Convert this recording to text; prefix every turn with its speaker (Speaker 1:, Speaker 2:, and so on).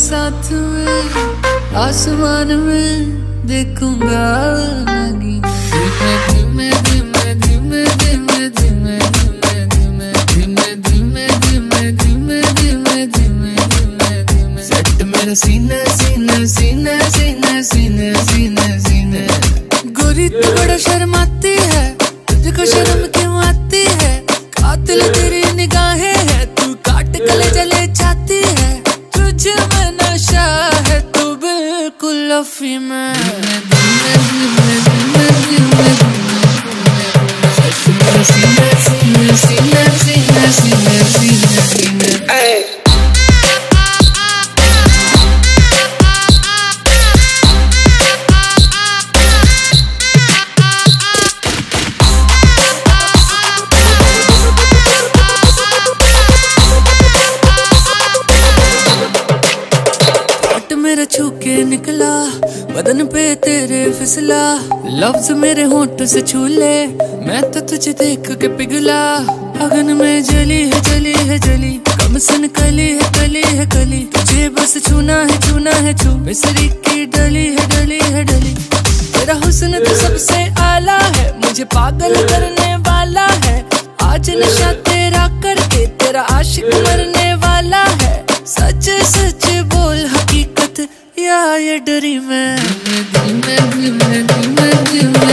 Speaker 1: साथ में आसमान में देखूँगा मेरा सीना सीना सीना सीना सीना सीना गोरी तू बड़ा शर्माती चले चले जाती है तुझे में नशा है तू बिल्कुल अफी में धीमे धीमे धीमे छू के निकला, बदन पे तेरे फिसला। लफ्ज मेरे होंठ से छू ले मैं तो तुझे देख के पिघला। अगन में जली है जली है, जली। कम सन कली है कली है, कली। तुझे बस छूना है छूना है, छू। मिसरी की डली है डली है, डली। तेरा हुस्न तो सबसे आला है, मुझे पागल करने वाला है। आज नशा या ये डरी मैं। धीमे धीमे धीमे धीमे